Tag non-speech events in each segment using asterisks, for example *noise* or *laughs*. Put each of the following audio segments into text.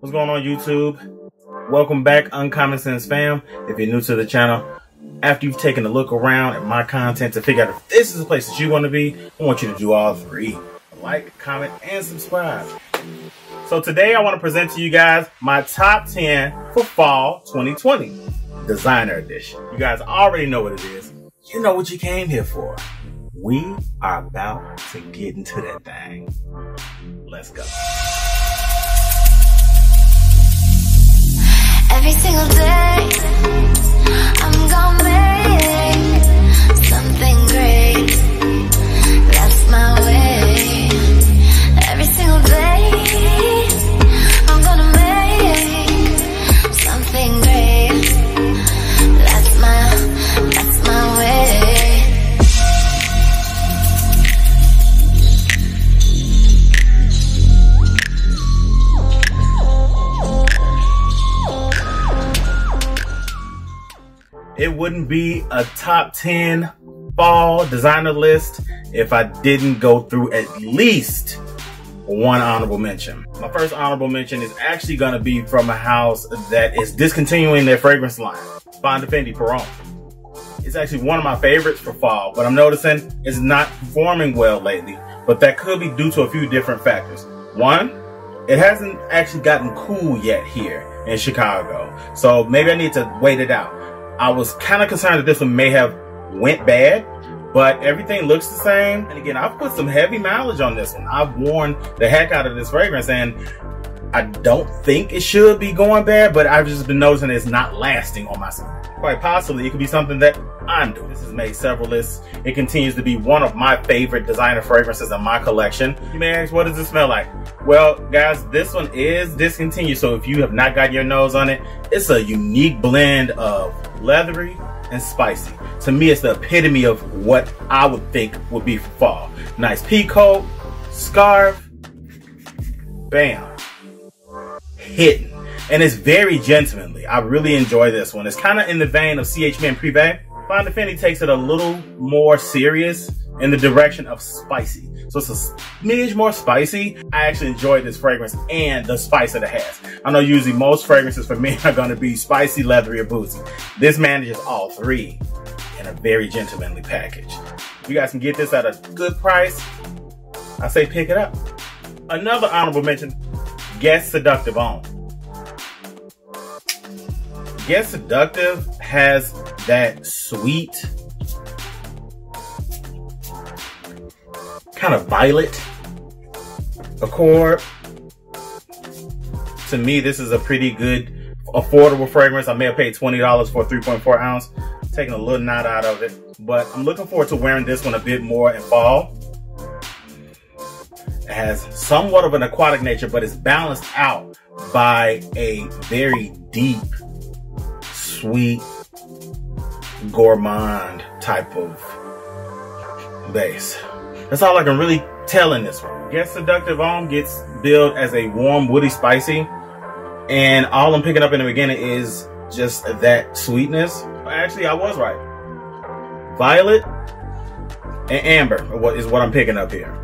What's going on YouTube? Welcome back Uncommon Scentz fam. If you're new to the channel, after you've taken a look around at my content to figure out if this is the place that you want to be, I want you to do all three. Like, comment, and subscribe. So today I want to present to you guys my top 10 for fall 2020, designer edition. You guys already know what it is. You know what you came here for. We are about to get into that thing. Let's go. Every single day, I'm gonna wouldn't be a top 10 fall designer list if I didn't go through at least one honorable mention. My first honorable mention is actually going to be from a house that is discontinuing their fragrance line, Fan di Fendi Pour Homme. It's actually one of my favorites for fall, but I'm noticing it's not performing well lately, but that could be due to a few different factors. One, it hasn't actually gotten cool yet here in Chicago, so maybe I need to wait it out. I was kind of concerned that this one may have went bad, but everything looks the same. And again, I've put some heavy mileage on this one. I've worn the heck out of this fragrance and I don't think it should be going bad, but I've just been noticing it's not lasting on my skin. Quite possibly, it could be something that I'm doing. This has made several lists. It continues to be one of my favorite designer fragrances in my collection. You may ask, what does it smell like? Well, guys, this one is discontinued, so if you have not got your nose on it, it's a unique blend of leathery and spicy. To me, it's the epitome of what I would think would be for fall. Nice peacoat, scarf, bam hidden. And it's very gentlemanly. I really enjoy this one. It's kind of in the vein of CH Men Privé. Fan di takes it a little more serious in the direction of spicy. So it's a smidge more spicy. I actually enjoy this fragrance and the spice that it has. I know usually most fragrances for *laughs* me are gonna be spicy, leathery, or boozy. This manages all three in a very gentlemanly package. You guys can get this at a good price. I say pick it up. Another honorable mention, Guess Seductive Homme. Guess Seductive has that sweet, kind of violet accord. To me, this is a pretty good, affordable fragrance. I may have paid $20 for 3.4 ounce, taking a little knot out of it. But I'm looking forward to wearing this one a bit more in fall. Has somewhat of an aquatic nature, but it's balanced out by a very deep, sweet, gourmand type of base. That's all I can really tell in this one. Guess Seductive Homme gets billed as a warm, woody, spicy. And all I'm picking up in the beginning is just that sweetness. Actually, I was right. Violet and amber is what I'm picking up here.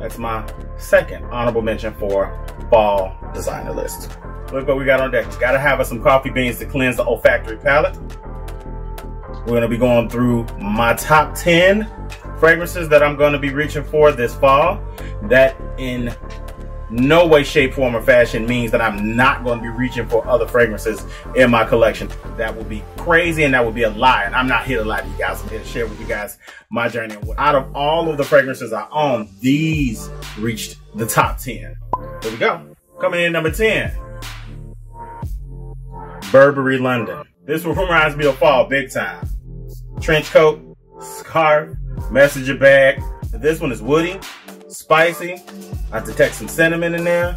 That's my second honorable mention for fall designer list. Look what we got on deck. Gotta have us some coffee beans to cleanse the olfactory palate. We're gonna be going through my top 10 fragrances that I'm gonna be reaching for this fall. That in no way, shape, form, or fashion means that I'm not going to be reaching for other fragrances in my collection. That would be crazy and that would be a lie. And I'm not here to lie to you guys. I'm here to share with you guys my journey. Out of all of the fragrances I own, these reached the top 10. Here we go. Coming in number 10. Burberry London. This one reminds me of fall big time. Trench coat, scarf, messenger bag. This one is woody, spicy. I detect some cinnamon in there.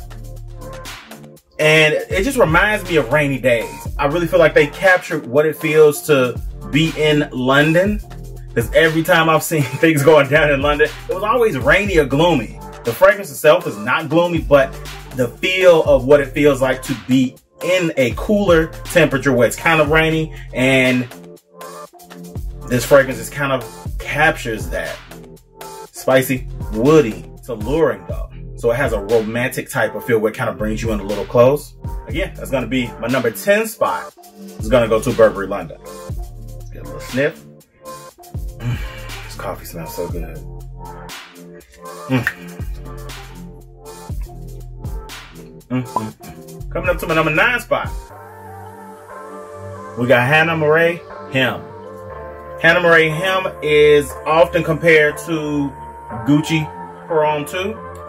And it just reminds me of rainy days. I really feel like they captured what it feels to be in London. Because every time I've seen *laughs* things going down in London, it was always rainy or gloomy. The fragrance itself is not gloomy, but the feel of what it feels like to be in a cooler temperature where it's kind of rainy and this fragrance just kind of captures that. Spicy, woody, it's alluring though. So it has a romantic type of feel where it kind of brings you in a little close. Again, that's gonna be my number 10 spot. It's gonna go to Burberry London. Let's get a little sniff. Mm, this coffee smells so good. Mm. Mm, mm, mm. Coming up to my number nine spot. We got Hanae Mori Hem. Hanae Mori Hem is often compared to Gucci Pour Homme 2.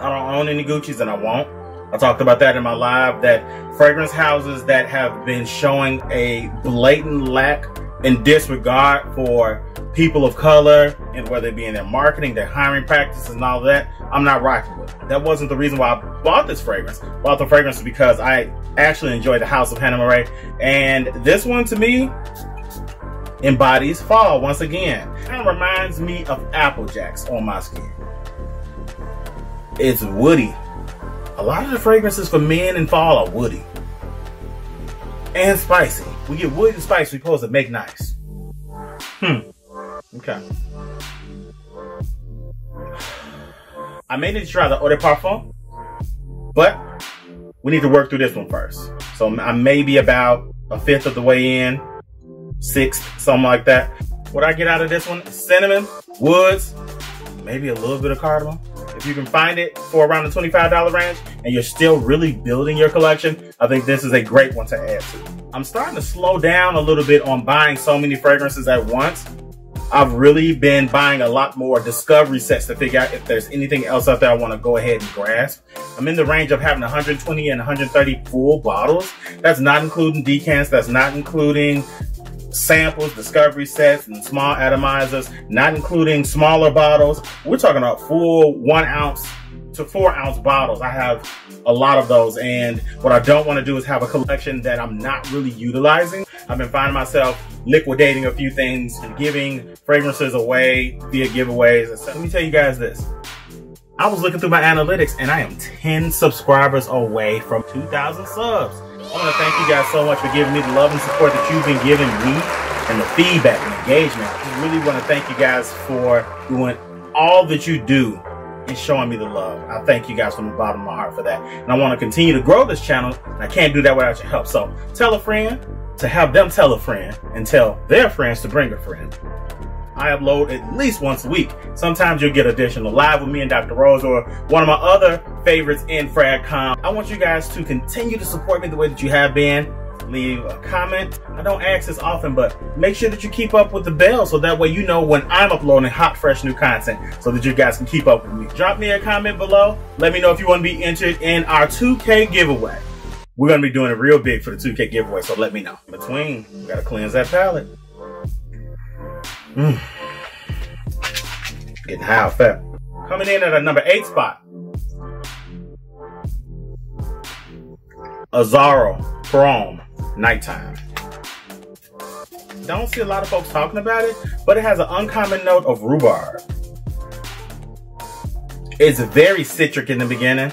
I don't own any Gucci's and I won't. I talked about that in my live that fragrance houses that have been showing a blatant lack and disregard for people of color and whether it be in their marketing, their hiring practices and all that, I'm not rocking with. That wasn't the reason why I bought this fragrance. I bought the fragrance because I actually enjoy the House of Hanae Mori. And this one to me embodies fall once again. Kind of reminds me of Apple Jacks on my skin. It's woody. A lot of the fragrances for men in fall are woody. And spicy. We get woody and spicy, we supposed to make nice. Hmm. Okay. I may need to try the Eau de Parfum, but we need to work through this one first. So I may be about a fifth of the way in, sixth, something like that. What I get out of this one, cinnamon, woods, maybe a little bit of cardamom. If you can find it for around the $25 range and you're still really building your collection, I think this is a great one to add to. I'm starting to slow down a little bit on buying so many fragrances at once I've really been buying a lot more discovery sets to figure out if there's anything else out there I want to go ahead and grasp. I'm in the range of having 120 and 130 full bottles. That's not including decants. That's not including samples, discovery sets, and small atomizers, not including smaller bottles. We're talking about full one ounce to four ounce bottles. I have a lot of those. And what I don't want to do is have a collection that I'm not really utilizing. I've been finding myself liquidating a few things and giving fragrances away via giveaways. So let me tell you guys this. I was looking through my analytics and I am 10 subscribers away from 2,000 subs. I want to thank you guys so much for giving me the love and support that you've been giving me and the feedback and engagement. I really want to thank you guys for doing all that you do and showing me the love. I thank you guys from the bottom of my heart for that. And I want to continue to grow this channel. And I can't do that without your help. So tell a friend to have them tell a friend and tell their friends to bring a friend. I upload at least once a week. Sometimes you'll get additional live with me and Dr. Rose or one of my other favorites in FragCom. I want you guys to continue to support me the way that you have been leave a comment. I don't ask this often, but make sure that you keep up with the bell so that way you know when I'm uploading hot, fresh new content so that you guys can keep up with me. Drop me a comment below. Let me know if you want to be entered in our 2K giveaway. We're going to be doing it real big for the 2K giveaway, so let me know. Between, we got to cleanse that palate. Mmm. Getting high fat. Coming in at a number eight spot. Azzaro Pour Homme nighttime. Don't see a lot of folks talking about it, but it has an uncommon note of rhubarb. It's very citric in the beginning.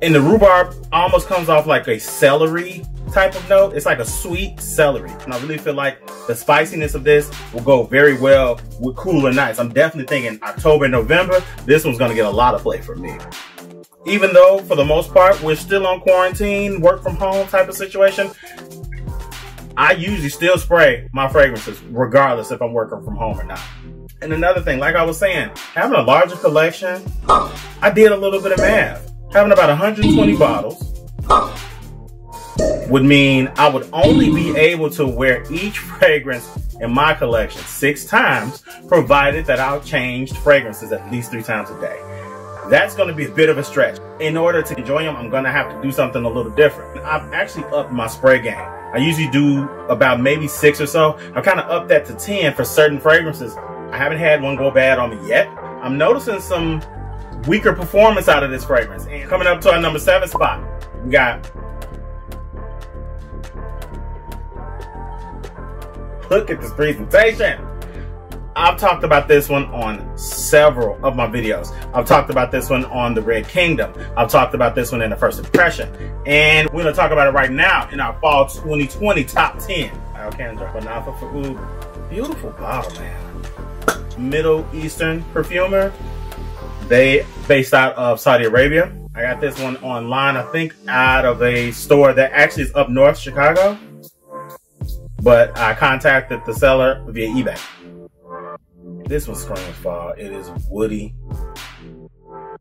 And the rhubarb almost comes off like a celery type of note. It's like a sweet celery. And I really feel like the spiciness of this will go very well with cooler nights. I'm definitely thinking October, November, this one's gonna get a lot of play for me even though for the most part we're still on quarantine, work from home type of situation, I usually still spray my fragrances regardless if I'm working from home or not. And another thing, like I was saying, having a larger collection, I did a little bit of math. Having about 120 bottles would mean I would only be able to wear each fragrance in my collection six times, provided that I changed fragrances at least three times a day that's going to be a bit of a stretch. In order to enjoy them, I'm going to have to do something a little different. I've actually upped my spray game. I usually do about maybe six or so. I kind of upped that to 10 for certain fragrances. I haven't had one go bad on me yet. I'm noticing some weaker performance out of this fragrance. And coming up to our number seven spot, we got Look at this presentation. I've talked about this one on several of my videos. I've talked about this one on the Red Kingdom. I've talked about this one in the first impression. And we're gonna talk about it right now in our fall 2020 top 10. Al Khanjar Banafa for Uber. Beautiful bottle, man. Middle Eastern perfumer. They based out of Saudi Arabia. I got this one online, I think out of a store that actually is up north Chicago. But I contacted the seller via eBay. This one screams fall. It is woody,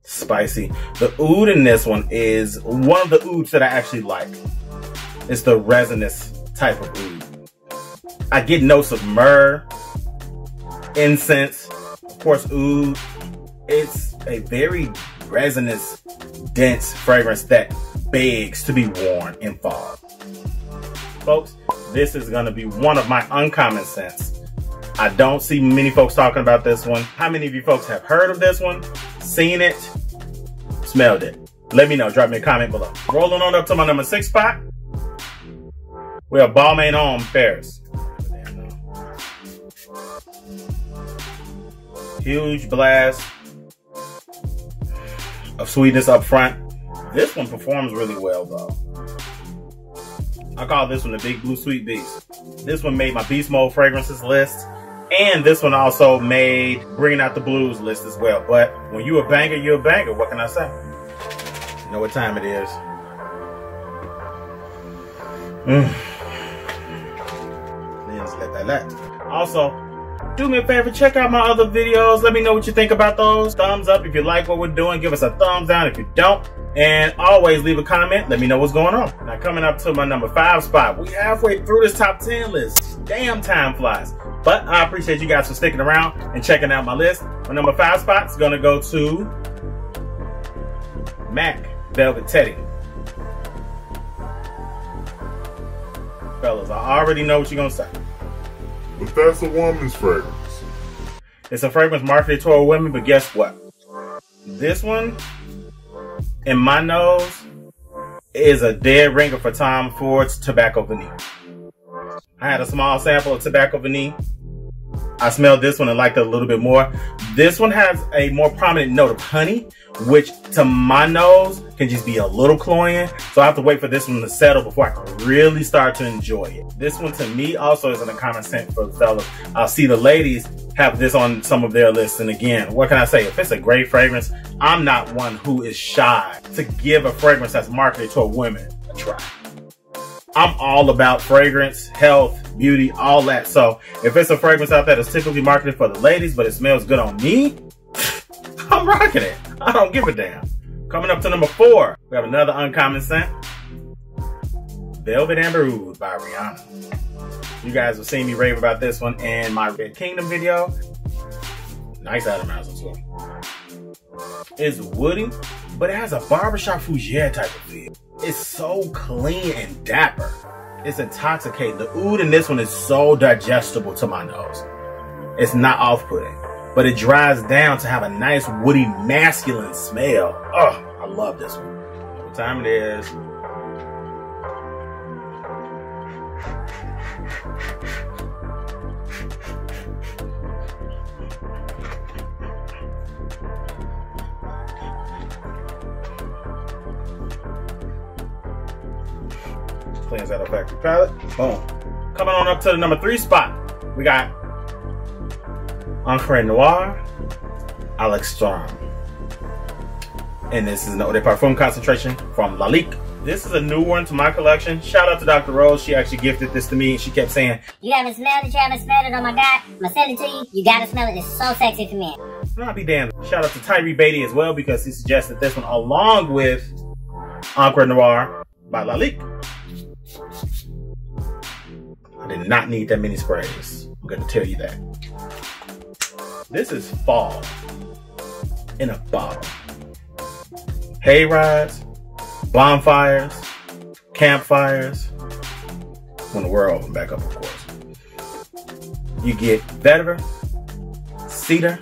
spicy. The oud in this one is one of the ouds that I actually like. It's the resinous type of oud. I get notes of myrrh, incense, of course oud. It's a very resinous, dense fragrance that begs to be worn in fall. Folks, this is gonna be one of my uncommon scents. I don't see many folks talking about this one. How many of you folks have heard of this one, seen it, smelled it? Let me know, drop me a comment below. Rolling on up to my number six spot. We have Balmain Homme Paris. Huge blast of sweetness up front. This one performs really well though. I call this one the Big Blue Sweet Beast. This one made my Beast Mode fragrances list. And this one also made Bringing Out the Blues list as well. But when you a banger, you a banger. What can I say? You know what time it is. Mm. Let that. Also, do me a favor, check out my other videos. Let me know what you think about those. Thumbs up if you like what we're doing. Give us a thumbs down if you don't. And always leave a comment. Let me know what's going on. Now coming up to my number five spot. We halfway through this top 10 list. Damn time flies. But I appreciate you guys for sticking around and checking out my list. My number five spot is gonna go to Mac Velvet Teddy. Fellas, I already know what you're gonna say. But that's a woman's fragrance. It's a fragrance marketed toward women, but guess what? This one, in my nose, is a dead ringer for Tom Ford's Tobacco Vanille. I had a small sample of Tobacco Vanille. I smelled this one and liked it a little bit more. This one has a more prominent note of honey, which to my nose can just be a little cloying. So I have to wait for this one to settle before I can really start to enjoy it. This one to me also is an uncommon scent for the fellas. I'll see the ladies have this on some of their lists. And again, what can I say? If it's a great fragrance, I'm not one who is shy to give a fragrance that's marketed to a woman a try. I'm all about fragrance, health, beauty, all that. So if it's a fragrance out there that's typically marketed for the ladies, but it smells good on me, *laughs* I'm rocking it. I don't give a damn. Coming up to number four, we have another uncommon scent. Velvet Amber Oud by Rihanah. You guys have seen me rave about this one in my Red Kingdom video. Nice atomizer too. It's woody, but it has a barbershop fougere type of feel. It's so clean and dapper. It's intoxicating. The oud in this one is so digestible to my nose. It's not off-putting, but it dries down to have a nice woody masculine smell. Oh, I love this one. What time it is? Cleans out our factory palate. Boom. Coming on up to the number three spot, we got Encre Noir L'Extrême. And this is an Eau de Parfum concentration from Lalique. This is a new one to my collection. Shout out to Dr. Rose. She actually gifted this to me and she kept saying, You haven't smelled it, you haven't smelled it, oh my god. I'm gonna send it to you. You gotta smell it. It's so sexy to me. I'll be damned. Shout out to Tyree Beatty as well because he suggested this one along with Encre Noir by Lalique. Not need that many sprays. I'm gonna tell you that. This is fall in a bottle. Hay rides, bonfires, campfires. When the world opened back up, of course. You get vetiver, cedar,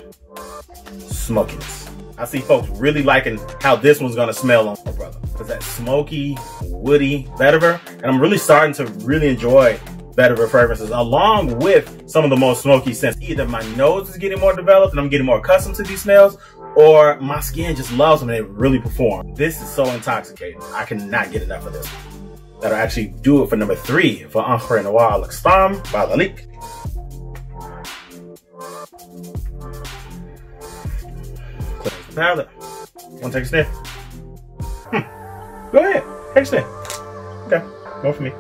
smokiness. I see folks really liking how this one's gonna smell on my brother. Cause that smoky, woody vetiver, and I'm really starting to really enjoy vetiver fragrances along with some of the most smoky scents. Either my nose is getting more developed and I'm getting more accustomed to these smells, or my skin just loves them and they really perform. This is so intoxicating. I cannot get enough of this. That'll actually do it for number three for Encre Noir L'Extrême by Lalique. Cleanse Palate. Want to take a sniff? Hmm. Go ahead. Take a sniff. Okay. More for me.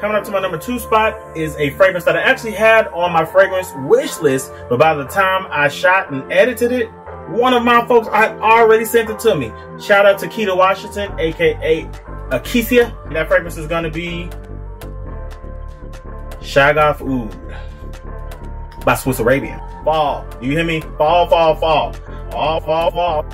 Coming up to my number two spot is a fragrance that I actually had on my fragrance wish list, but by the time I shot and edited it, one of my folks had already sent it to me. Shout out to Keita Washington, aka Akesia. That fragrance is gonna be Shaghaf Oud by Swiss Arabian. Fall. You hear me? Fall, fall, fall. Fall, fall, fall.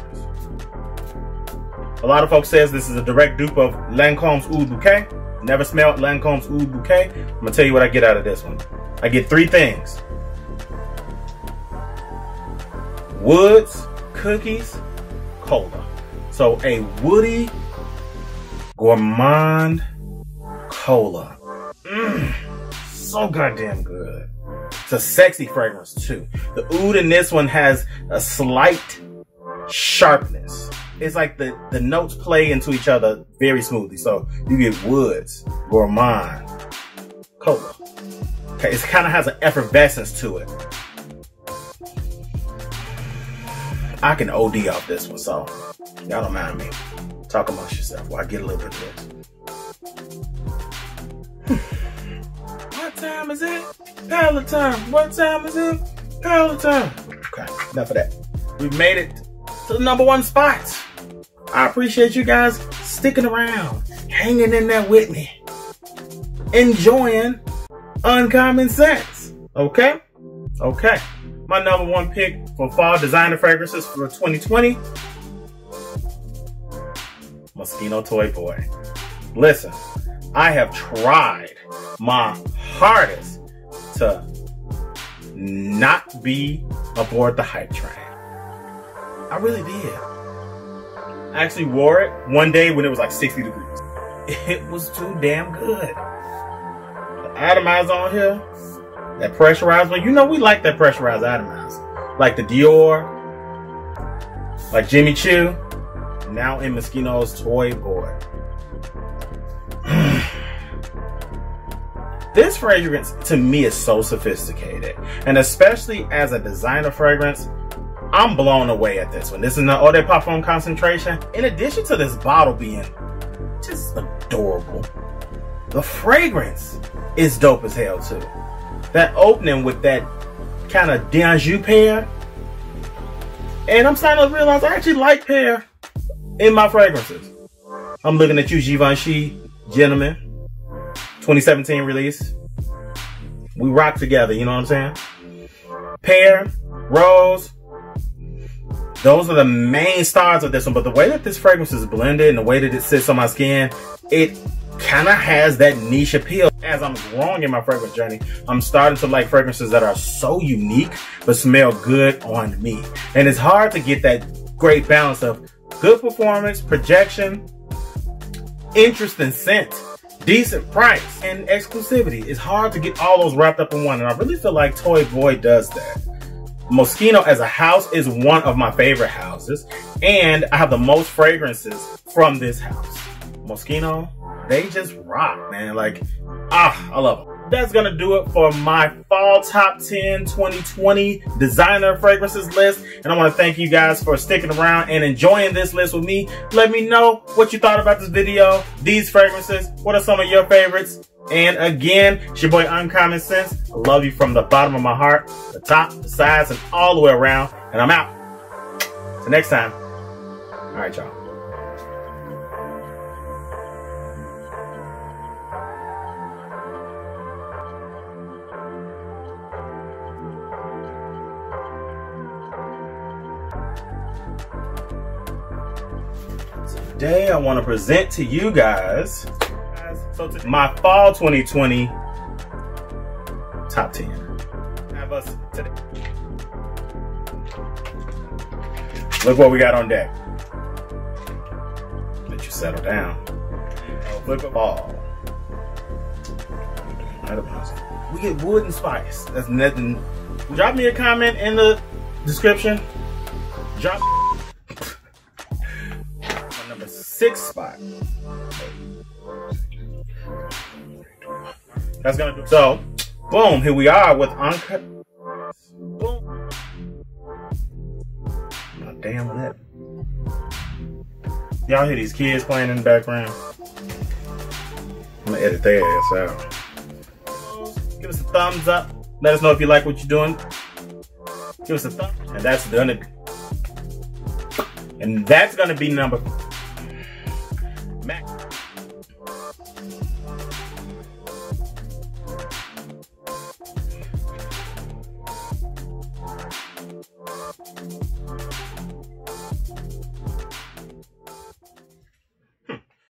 A lot of folks says this is a direct dupe of Lancome's Oud Bouquet. Never smelled Lancome's Oud Bouquet. I'm gonna tell you what I get out of this one. I get three things. Woods, cookies, cola. So a woody, gourmand cola. Mmm, so goddamn good. It's a sexy fragrance too. The oud in this one has a slight sharpness. It's like the, the notes play into each other very smoothly. So you get woods, gourmand, cola. Okay, it kind of has an effervescence to it. I can OD off this one, so y'all don't mind me. Talk amongst yourself while I get a little bit of this. Hmm. what time is it? Palate time. What time is it? Palate time. Okay, enough of that. We've made it to the number one spot. I appreciate you guys sticking around, hanging in there with me, enjoying uncommon sense. Okay? Okay. My number one pick for fall designer fragrances for 2020 Moschino Toy Boy. Listen, I have tried my hardest to not be aboard the hype train. I really did. I actually wore it one day when it was like 60 degrees. *laughs* It was too damn good. The atomizer on here, that pressurized one, you know we like that pressurized atomizer. Like the Dior, like Jimmy Choo, now in Moschino's Toy Boy. *sighs* this fragrance to me is so sophisticated. And especially as a designer fragrance, I'm blown away at this one. This is an Eau de Parfum concentration. In addition to this bottle being just adorable, the fragrance is dope as hell too. That opening with that kind of D'Anjou pear. And I'm starting to realize I actually like pear in my fragrances. I'm looking at you, Givenchy, Gentleman. 2017 release. We rock together, you know what I'm saying? Pear, rose. Those are the main stars of this one. But the way that this fragrance is blended and the way that it sits on my skin, it kind of has that niche appeal. As I'm growing in my fragrance journey, I'm starting to like fragrances that are so unique but smell good on me. And it's hard to get that great balance of good performance, projection, interesting scent, decent price, and exclusivity. It's hard to get all those wrapped up in one. And I really feel like Toy Boy does that. Moschino as a house is one of my favorite houses, and I have the most fragrances from this house. Moschino, they just rock, man. Like, ah, I love them. That's gonna do it for my fall top 10 2020 designer fragrances list. And I wanna thank you guys for sticking around and enjoying this list with me. Let me know what you thought about this video, these fragrances. What are some of your favorites? And again, it's your boy Uncommon Scentz. I love you from the bottom of my heart, the top, the sides, and all the way around. And I'm out. Till next time. All right, y'all. Today, I want to present to you guys my fall 2020 top 10. Have us today. Look what we got on deck. Let you settle down. Flip a ball. We get wood and spice. That's nothing. Drop me a comment in the description. Drop six spot. That's gonna do. So, boom, here we are with uncut. Boom. My damn that. Y'all hear these kids playing in the background? I'm gonna edit their ass out. Give us a thumbs up. Let us know if you like what you're doing. Give us a thumb. And that's gonna and that's gonna be number Música